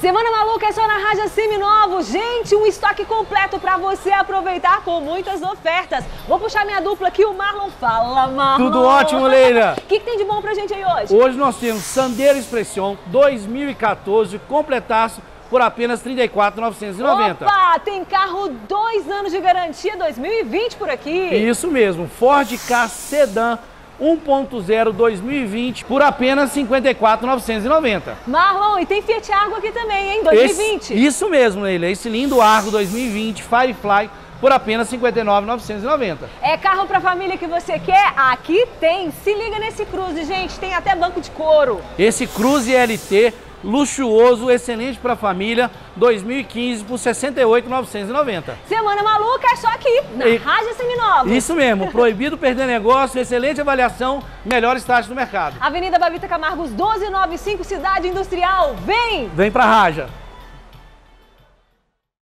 Semana maluca é só na Raja Seminovo. Gente, um estoque completo para você aproveitar com muitas ofertas. Vou puxar minha dupla aqui, o Marlon. Fala, Marlon. Tudo ótimo, Leila. O que, que, tem de bom pra gente aí hoje? Hoje nós temos Sandero Expression 2014, completaço por apenas R$ 34.990. Opa, tem carro dois anos de garantia 2020 por aqui. Isso mesmo, Ford Ka Sedan 1.0 2020 por apenas 54.990. Marlon, e tem Fiat Argo aqui também, hein? 2020. Esse, isso mesmo, Leila. Esse lindo Argo 2020 Firefly por apenas 59.990. É carro para família que você quer? Aqui tem. Se liga nesse Cruze, gente. Tem até banco de couro. Esse Cruze LT luxuoso, excelente para a família, 2015 por 68,990. Semana maluca é só aqui, na e... Rádio Seminovos. Isso mesmo, proibido perder negócio, excelente avaliação, melhor estágio do mercado. Avenida Babita Camargos 1295, Cidade Industrial, vem! Vem para a Raja.